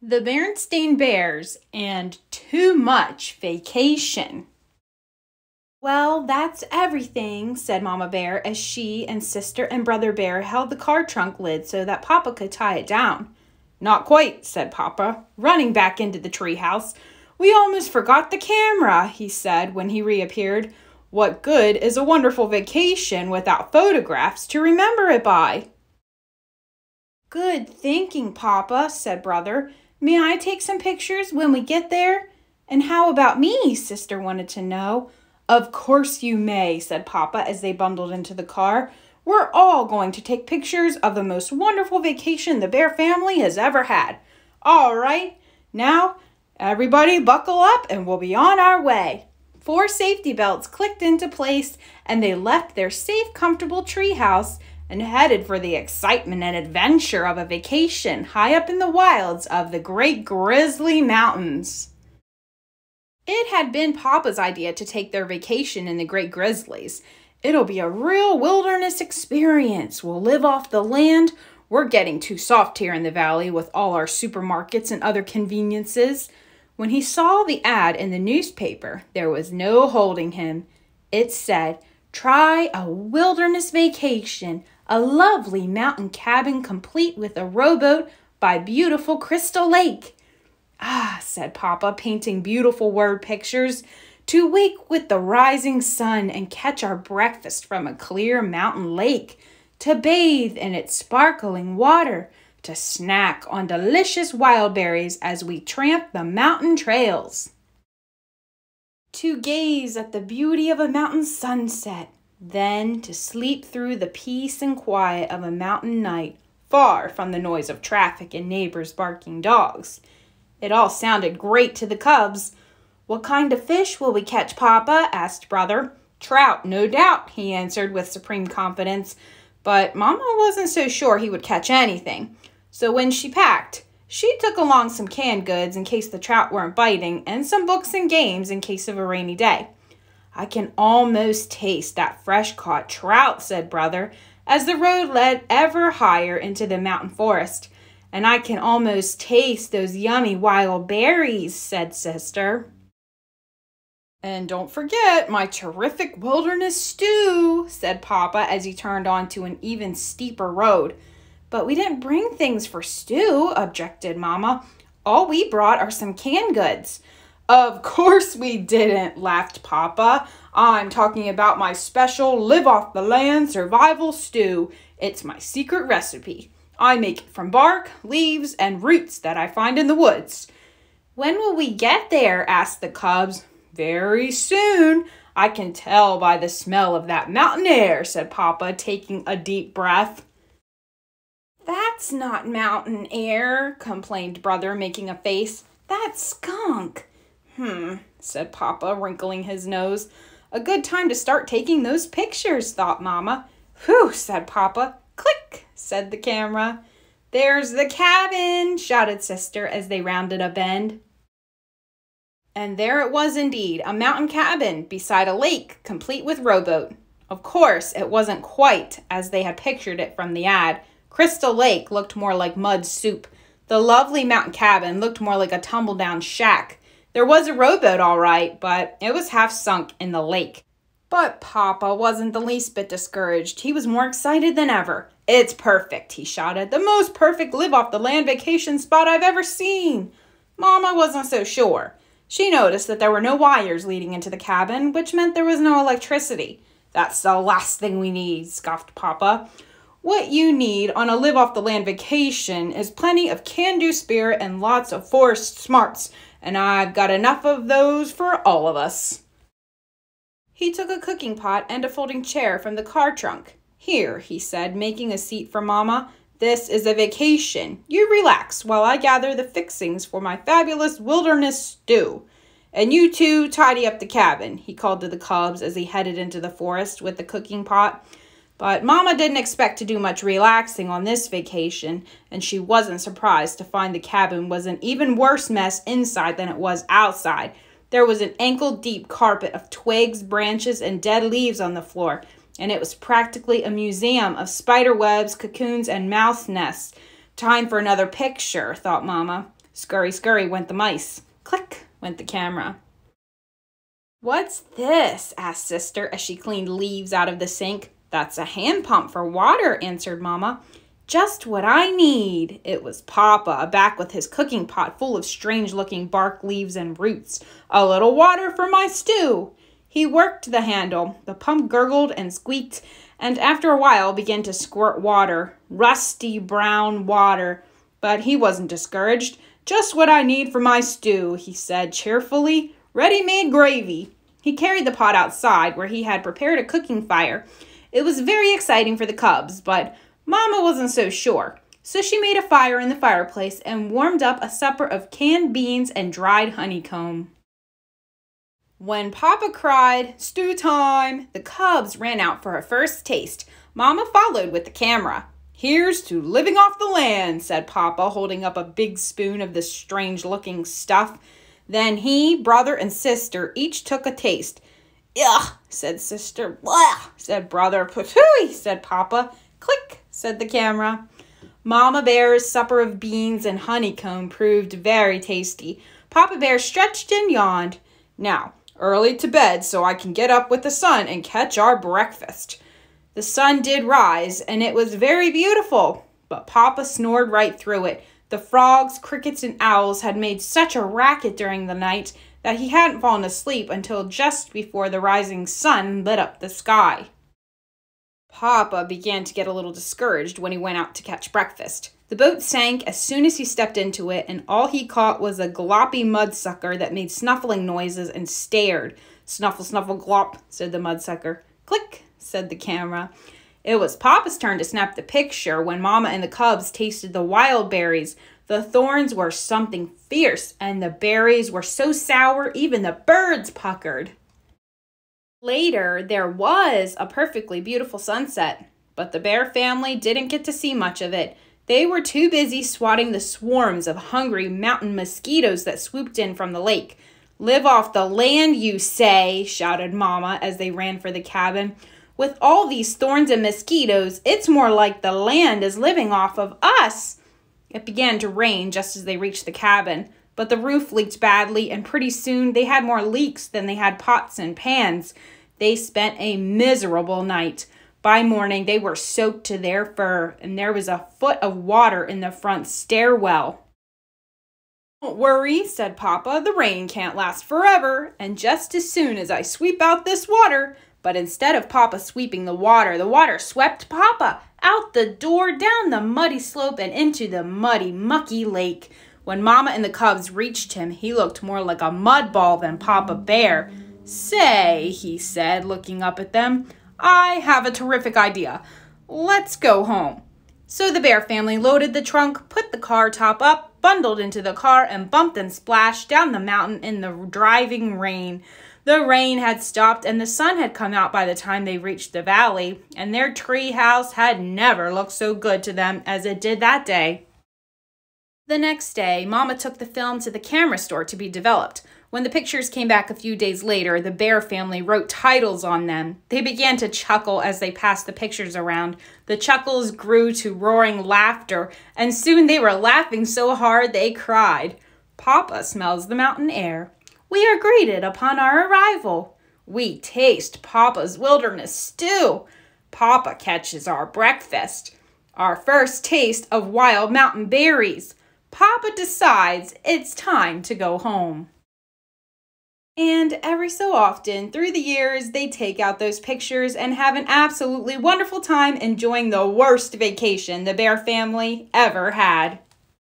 The Berenstain Bears and Too Much Vacation. Well, that's everything, said Mama Bear as she and Sister and Brother Bear held the car trunk lid so that Papa could tie it down. Not quite, said Papa, running back into the treehouse. We almost forgot the camera, he said when he reappeared. What good is a wonderful vacation without photographs to remember it by? Good thinking, Papa, said Brother. May I take some pictures when we get there? And how about me? Sister wanted to know. Of course you may, said Papa as they bundled into the car. We're all going to take pictures of the most wonderful vacation the Bear family has ever had. All right, now everybody buckle up and we'll be on our way. Four safety belts clicked into place and they left their safe, comfortable treehouse and headed for the excitement and adventure of a vacation high up in the wilds of the Great Grizzly Mountains. It had been Papa's idea to take their vacation in the Great Grizzlies. It'll be a real wilderness experience. We'll live off the land. We're getting too soft here in the valley with all our supermarkets and other conveniences. When he saw the ad in the newspaper, there was no holding him. It said, Try a wilderness vacation, a lovely mountain cabin complete with a rowboat by beautiful Crystal Lake. Ah, said Papa, painting beautiful word pictures, to wake with the rising sun and catch our breakfast from a clear mountain lake, to bathe in its sparkling water, to snack on delicious wild berries as we tramp the mountain trails. To gaze at the beauty of a mountain sunset, then to sleep through the peace and quiet of a mountain night, far from the noise of traffic and neighbors' barking dogs. It all sounded great to the cubs. What kind of fish will we catch, Papa? asked Brother. Trout, no doubt, he answered with supreme confidence. But Mamma wasn't so sure he would catch anything. So when she packed, she took along some canned goods in case the trout weren't biting, and some books and games in case of a rainy day. I can almost taste that fresh caught trout, said Brother, as the road led ever higher into the mountain forest. And I can almost taste those yummy wild berries, said Sister. And don't forget my terrific wilderness stew, said Papa as he turned onto an even steeper road. But we didn't bring things for stew, objected Mamma. All we brought are some canned goods. Of course we didn't, laughed Papa. I'm talking about my special live off the land survival stew. It's my secret recipe. I make it from bark, leaves, and roots that I find in the woods. When will we get there? asked the cubs. Very soon. I can tell by the smell of that mountain air, said Papa, taking a deep breath. That's not mountain air, complained Brother, making a face. That's skunk. Hmm, said Papa, wrinkling his nose. A good time to start taking those pictures, thought Mamma. Whew, said Papa. Click, said the camera. There's the cabin, shouted Sister as they rounded a bend. And there it was indeed, a mountain cabin beside a lake, complete with rowboat. Of course, it wasn't quite as they had pictured it from the ad, Crystal Lake looked more like mud soup. The lovely mountain cabin looked more like a tumble down shack. There was a rowboat, all right, but it was half sunk in the lake. But Papa wasn't the least bit discouraged. He was more excited than ever. It's perfect, he shouted. The most perfect live off the land vacation spot I've ever seen. Mama wasn't so sure. She noticed that there were no wires leading into the cabin, which meant there was no electricity. That's the last thing we need, scoffed Papa. What you need on a live off the land vacation is plenty of can do spirit and lots of forest smarts, and I've got enough of those for all of us. He took a cooking pot and a folding chair from the car trunk. Here, he said, making a seat for Mamma. This is a vacation. You relax while I gather the fixings for my fabulous wilderness stew. And you two tidy up the cabin, he called to the cubs as he headed into the forest with the cooking pot. But Mama didn't expect to do much relaxing on this vacation, and she wasn't surprised to find the cabin was an even worse mess inside than it was outside. There was an ankle deep carpet of twigs, branches, and dead leaves on the floor, and it was practically a museum of spider webs, cocoons, and mouse nests. Time for another picture, thought Mama. Scurry, scurry went the mice. Click went the camera. What's this? asked Sister as she cleaned leaves out of the sink. That's a hand pump for water, answered Mamma. Just what I need. It was Papa, back with his cooking pot full of strange looking bark, leaves, and roots. A little water for my stew. He worked the handle. The pump gurgled and squeaked, and after a while began to squirt water. Rusty brown water. But he wasn't discouraged. Just what I need for my stew, he said cheerfully. Ready made gravy. He carried the pot outside where he had prepared a cooking fire. It was very exciting for the cubs, but Mama wasn't so sure. So she made a fire in the fireplace and warmed up a supper of canned beans and dried honeycomb. When Papa cried, Stew time, the cubs ran out for a first taste. Mama followed with the camera. Here's to living off the land, said Papa, holding up a big spoon of this strange looking stuff. Then he, brother, and sister each took a taste. Ugh, said sister. Blah, said brother. Patooey, said Papa. Click, said the camera. Mama Bear's supper of beans and honeycomb proved very tasty. Papa Bear stretched and yawned. Now, early to bed so I can get up with the sun and catch our breakfast. The sun did rise, and it was very beautiful, but Papa snored right through it. The frogs, crickets, and owls had made such a racket during the night that he hadn't fallen asleep until just before the rising sun lit up the sky. Papa began to get a little discouraged when he went out to catch breakfast. The boat sank as soon as he stepped into it, and all he caught was a gloppy mudsucker that made snuffling noises and stared. Snuffle, snuffle, glop, said the mudsucker. Click, said the camera. It was Papa's turn to snap the picture when Mama and the cubs tasted the wild berries. The thorns were something fierce, and the berries were so sour even the birds puckered. Later, there was a perfectly beautiful sunset, but the bear family didn't get to see much of it. They were too busy swatting the swarms of hungry mountain mosquitoes that swooped in from the lake. Live off the land, you say, shouted Mamma as they ran for the cabin. With all these thorns and mosquitoes, it's more like the land is living off of us. It began to rain just as they reached the cabin, but the roof leaked badly, and pretty soon they had more leaks than they had pots and pans. They spent a miserable night. By morning, they were soaked to their fur, and there was a foot of water in the front stairwell. Don't worry, said Papa, the rain can't last forever, and just as soon as I sweep out this water, but instead of Papa sweeping the water, the water swept Papa out the door, down the muddy slope, and into the muddy, mucky lake. When Mama and the cubs reached him, he looked more like a mud ball than Papa Bear. Say, he said, looking up at them, I have a terrific idea. Let's go home. So the bear family loaded the trunk, put the car top up, bundled into the car, and bumped and splashed down the mountain in the driving rain. The rain had stopped and the sun had come out by the time they reached the valley, and their tree house had never looked so good to them as it did that day. The next day, Mama took the film to the camera store to be developed. When the pictures came back a few days later, the Bear family wrote titles on them. They began to chuckle as they passed the pictures around. The chuckles grew to roaring laughter, and soon they were laughing so hard they cried. Papa smells the mountain air we are greeted upon our arrival. We taste Papa's wilderness stew. Papa catches our breakfast. Our first taste of wild mountain berries. Papa decides it's time to go home. And every so often, through the years, they take out those pictures and have an absolutely wonderful time enjoying the worst vacation the Bear family ever had.